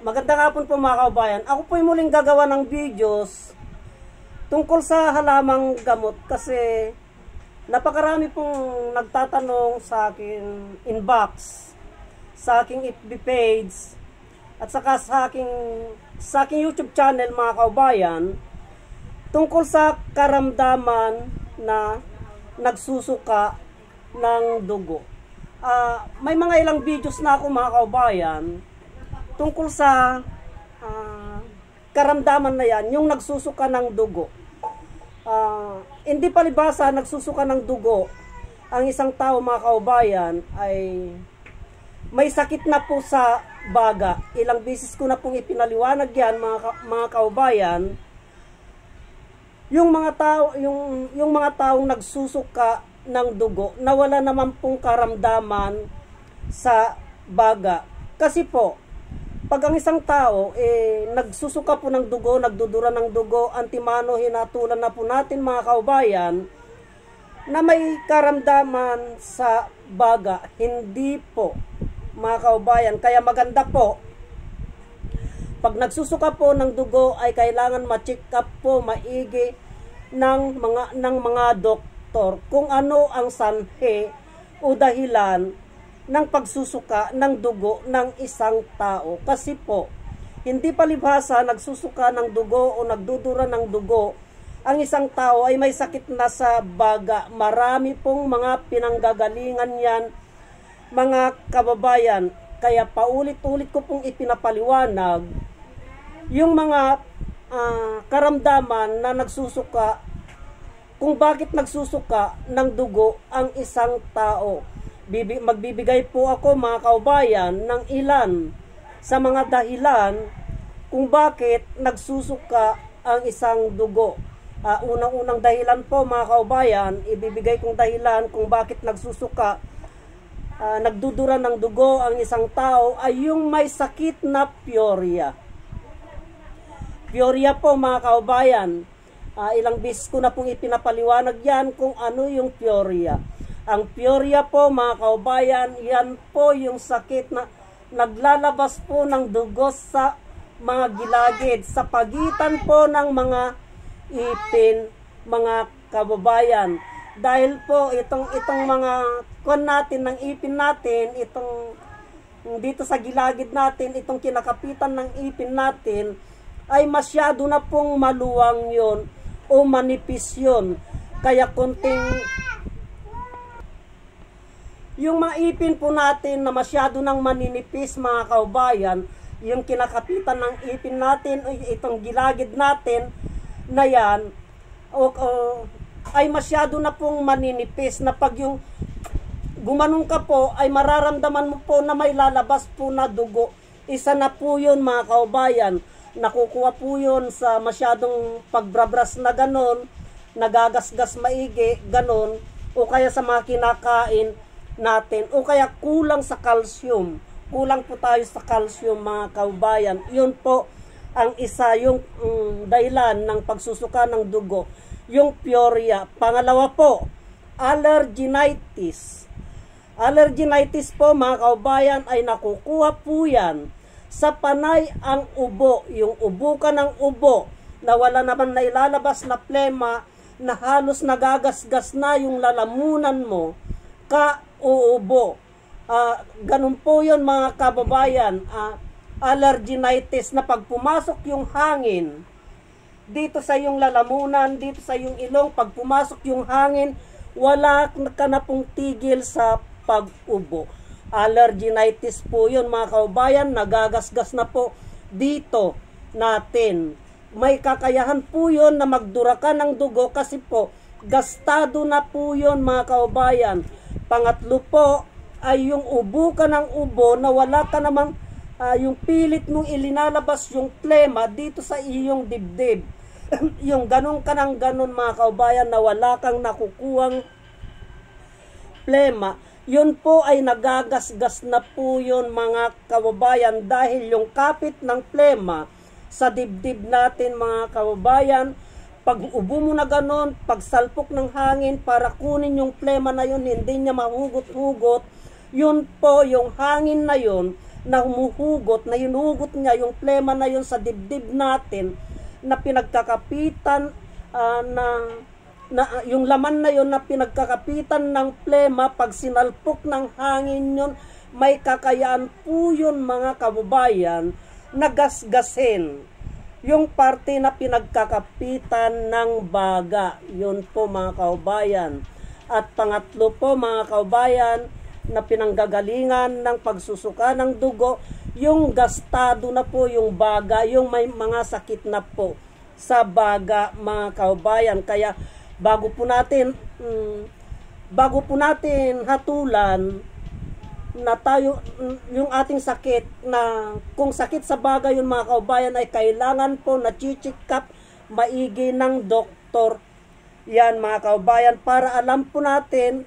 Magandang hapon po mga kaubayan. Ako po yung muling gagawa ng videos tungkol sa halamang gamot kasi napakarami pong nagtatanong sa akin inbox, sa aking FB page, at saka sa aking, sa aking YouTube channel mga kaubayan tungkol sa karamdaman na nagsusuka ng dugo. Uh, may mga ilang videos na ako mga kaubayan tungkol sa uh, karamdaman na yan, yung nagsusuka ng dugo. Uh, hindi palibasa nagsusuka ng dugo ang isang tao mga kaubayan ay may sakit na po sa baga. Ilang beses ko na pong ipinaliwanag yan mga, mga kaubayan. Yung mga tao, yung, yung mga taong nagsusuka ng dugo na wala naman pong karamdaman sa baga. Kasi po, pag ang isang tao eh, nagsusuka po ng dugo, nagdudura ng dugo, antimano, hinatulan na po natin mga kaubayan, na may karamdaman sa baga. Hindi po, mga kaubayan. Kaya maganda po, pag nagsusuka po ng dugo ay kailangan ma-check up po maigi ng mga ng mga doktor kung ano ang sanhe o dahilan ng pagsusuka ng dugo ng isang tao. Kasi po, hindi palibhasa nagsusuka ng dugo o nagdudura ng dugo ang isang tao ay may sakit na sa baga. Marami pong mga pinanggagalingan yan, mga kababayan. Kaya paulit-ulit ko pong ipinapaliwanag yung mga uh, karamdaman na nagsusuka kung bakit nagsusuka ng dugo ang isang tao bibi, magbibigay po ako mga kaubayan ng ilan sa mga dahilan kung bakit nagsusuka ang isang dugo. Uh, unang-unang dahilan po mga kaubayan, ibibigay kong dahilan kung bakit nagsusuka, uh, nagdudura ng dugo ang isang tao ay yung may sakit na pyorya. Pyorya po mga kaubayan, uh, ilang beses ko na pong ipinapaliwanag yan kung ano yung pyorya ang pyorya po mga kaubayan, yan po yung sakit na naglalabas po ng dugo sa mga gilagid sa pagitan po ng mga ipin, mga kababayan. Dahil po itong itong mga kon natin ng ipin natin, itong dito sa gilagid natin, itong kinakapitan ng ipin natin ay masyado na pong maluwang yon o manipis yon. Kaya konting yung mga po natin na masyado nang maninipis mga kaubayan, yung kinakapitan ng ipin natin, itong gilagid natin na yan, o, o, ay masyado na pong maninipis na pag yung gumanong ka po ay mararamdaman mo po na may lalabas po na dugo. Isa na po yun mga kaubayan. Nakukuha po yun sa masyadong pagbrabras na ganon, nagagasgas maigi, ganon, o kaya sa mga kinakain natin o kaya kulang sa calcium. Kulang po tayo sa calcium mga kaubayan. Yun po ang isa yung um, dahilan ng pagsusuka ng dugo. Yung pyorrhea. Pangalawa po, allergenitis. Allergenitis po mga kaubayan ay nakukuha po yan sa panay ang ubo. Yung ubo ka ng ubo na wala naman na ilalabas na plema na halos nagagasgas na yung lalamunan mo ka uubo. Uh, ganun po yun mga kababayan. Uh, allergenitis na pag pumasok yung hangin dito sa yung lalamunan, dito sa yung ilong, pag pumasok yung hangin, wala ka na pong tigil sa pag-ubo. Allergenitis po yun mga kababayan, nagagasgas na po dito natin. May kakayahan po yun na magdura ka ng dugo kasi po gastado na po yun mga kababayan Pangatlo po ay yung ubo ka ng ubo na wala ka namang uh, yung pilit mong ilinalabas yung plema dito sa iyong dibdib. yung ganun ka ng ganun mga kaubayan na wala kang nakukuhang plema, yun po ay nagagasgas na po yun mga kababayan dahil yung kapit ng plema sa dibdib natin mga kababayan pag ubo mo na ganon, pag salpok ng hangin para kunin yung plema na yun, hindi niya mahugot-hugot, yun po, yung hangin na yun, na humuhugot, na hinuhugot niya yung plema na yun sa dibdib natin, na pinagkakapitan uh, na, na yung laman na yun na pinagkakapitan ng plema pag sinalpok ng hangin yun, may kakayaan po yun mga kababayan na gasgasin yung parte na pinagkakapitan ng baga. Yun po mga kaubayan. At pangatlo po mga kaubayan na pinanggagalingan ng pagsusuka ng dugo, yung gastado na po yung baga, yung may mga sakit na po sa baga mga kaubayan. Kaya bago po natin mm, bago po natin hatulan na tayo, yung ating sakit na kung sakit sa bagay yung mga kaubayan ay kailangan po na up maigi ng doktor. Yan mga kaubayan para alam po natin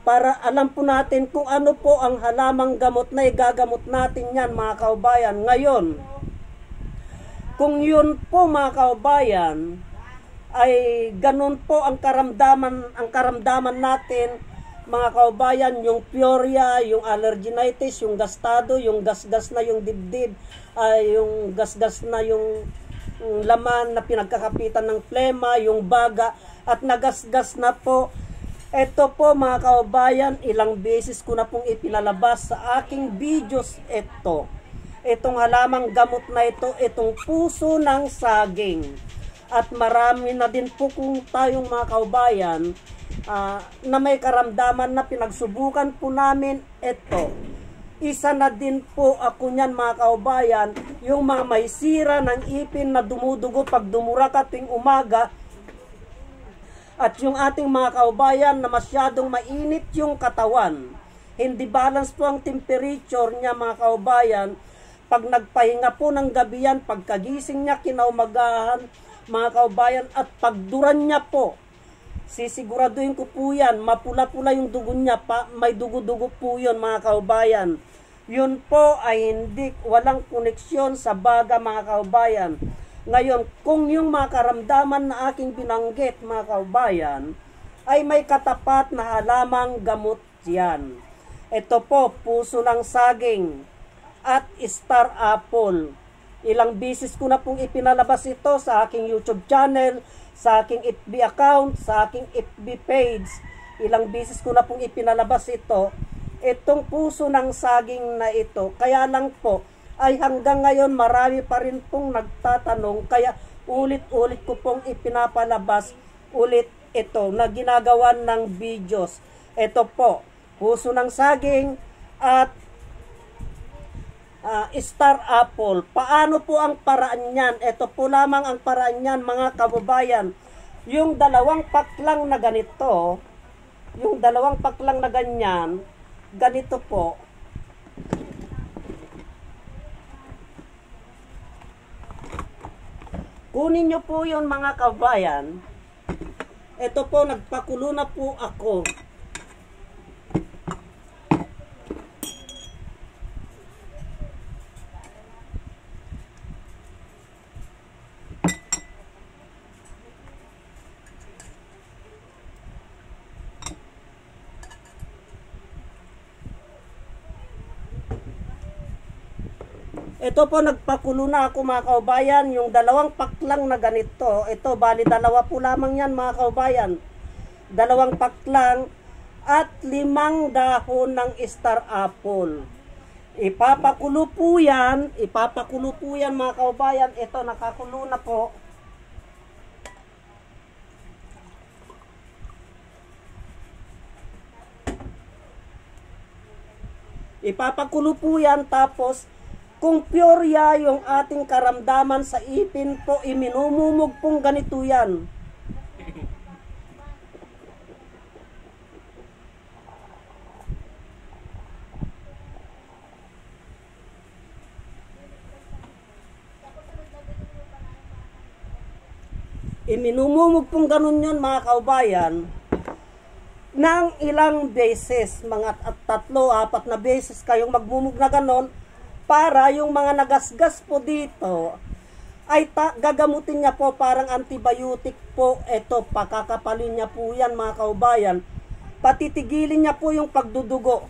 para alam po natin kung ano po ang halamang gamot na igagamot natin yan mga kaubayan. Ngayon, kung yun po mga kaubayan ay ganun po ang karamdaman ang karamdaman natin mga kaubayan, yung pyorya, yung allergenitis, yung gastado, yung gasgas na yung dibdib, uh, yung gasgas na yung, yung laman na pinagkakapitan ng plema, yung baga, at nagasgas na po. Ito po mga kaubayan, ilang beses ko na pong ipinalabas sa aking videos ito. Itong halamang gamot na ito, itong puso ng saging. At marami na din po kung tayong mga kaubayan uh, na may karamdaman na pinagsubukan po namin ito. Isa na din po ako niyan mga kaubayan, yung mga may sira ng ipin na dumudugo pag dumuraka ting umaga at yung ating mga kaubayan na masyadong mainit yung katawan. Hindi balance po ang temperature niya mga kaubayan. Pag nagpahinga po ng gabi yan, pagkagising niya kinaumagahan mga kaubayan at pagduran niya po Sisiguraduhin ko po yan, mapula-pula yung dugo niya, pa, may dugo-dugo po yun mga kaubayan. Yun po ay hindi, walang koneksyon sa baga mga kaubayan. Ngayon, kung yung mga karamdaman na aking binanggit mga kaubayan, ay may katapat na halamang gamot yan. Ito po, puso ng saging at star apple. Ilang bisis ko na pong ipinalabas ito sa aking YouTube channel sa aking FB account, sa aking FB page. Ilang beses ko na pong ipinalabas ito. Itong puso ng saging na ito, kaya lang po, ay hanggang ngayon marami pa rin pong nagtatanong, kaya ulit-ulit ko pong ipinapalabas ulit ito na ginagawa ng videos. Ito po, puso ng saging at uh, star apple. Paano po ang paraan niyan? Ito po lamang ang paraan niyan mga kababayan. Yung dalawang paklang na ganito, yung dalawang paklang na ganyan, ganito po. Kunin nyo po yung mga kabayan. Ito po, nagpakulo na po ako. Ito po, nagpakulo na ako mga kaubayan. Yung dalawang paklang na ganito. Ito, bali dalawa po lamang yan mga kaubayan. Dalawang paklang at limang dahon ng star apple. Ipapakulo po yan. Ipapakulo po yan mga kaubayan. Ito, nakakulo na po. Ipapakulo po yan tapos kung purya yung ating karamdaman sa ipin po, iminumumog pong ganito yan. Iminumumog pong ganun yun mga kaubayan ng ilang beses, mga at tatlo, apat na beses kayong magmumog na ganon, para yung mga nagasgas po dito ay ta- gagamutin niya po parang antibiotic po ito pakakapalin niya po yan mga kaubayan patitigilin niya po yung pagdudugo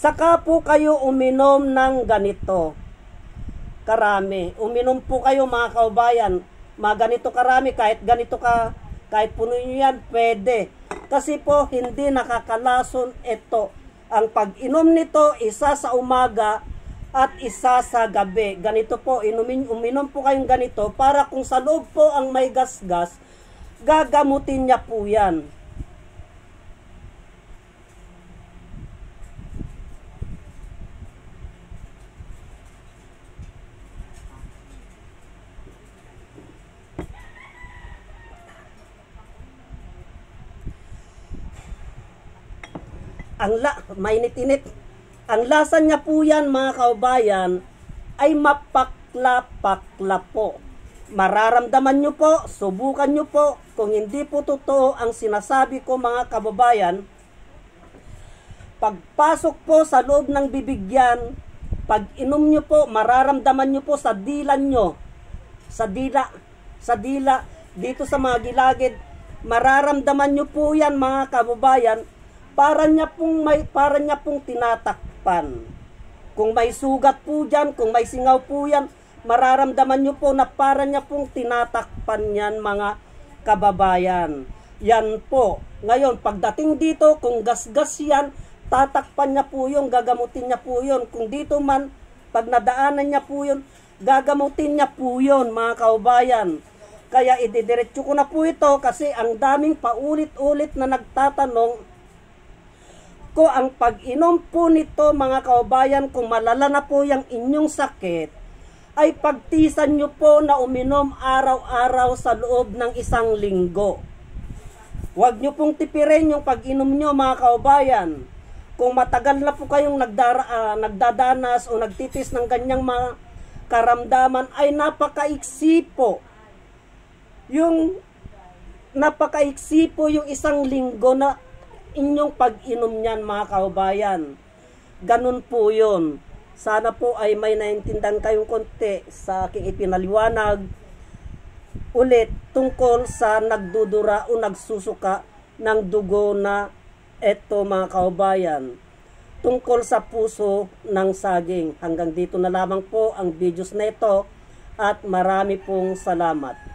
Saka po kayo uminom ng ganito. Karami. Uminom po kayo mga kaubayan. Mga ganito karami, kahit ganito ka, kahit puno nyo yan, pwede. Kasi po, hindi nakakalason ito. Ang pag-inom nito, isa sa umaga at isa sa gabi. Ganito po, inumin, uminom po kayong ganito para kung sa loob po ang may gasgas, gagamutin niya po yan. Ang la, mainit-init. Ang lasa niya po yan mga kaubayan ay mapakla-pakla po. Mararamdaman nyo po, subukan nyo po, kung hindi po totoo ang sinasabi ko mga kababayan, pagpasok po sa loob ng bibigyan, pag inom nyo po, mararamdaman nyo po sa dila nyo, sa dila, sa dila, dito sa mga gilagid, mararamdaman nyo po yan mga kababayan, para niya pong may para niya pong tinatakpan. Kung may sugat po diyan, kung may singaw po yan, mararamdaman niyo po na para niya pong tinatakpan yan mga kababayan. Yan po. Ngayon, pagdating dito, kung gasgas yan, tatakpan niya po yun, gagamutin niya po yun. Kung dito man, pag nadaanan niya po yun, gagamutin niya po yun, mga kaubayan. Kaya ididiretso ko na po ito kasi ang daming paulit-ulit na nagtatanong ko ang pag-inom po nito mga kaubayan kung malala na po yung inyong sakit ay pagtisan nyo po na uminom araw-araw sa loob ng isang linggo. Huwag nyo pong tipirin yung pag-inom nyo mga kaubayan. Kung matagal na po kayong nagdara, uh, nagdadanas o nagtitis ng ganyang mga karamdaman ay napakaiksi po. Yung napakaiksi po yung isang linggo na inyong pag-inom niyan mga kaubayan. Ganun po yun. Sana po ay may naintindihan kayong konti sa aking ipinaliwanag ulit tungkol sa nagdudura o nagsusuka ng dugo na eto mga kaubayan tungkol sa puso ng saging. Hanggang dito na lamang po ang videos na ito at marami pong salamat.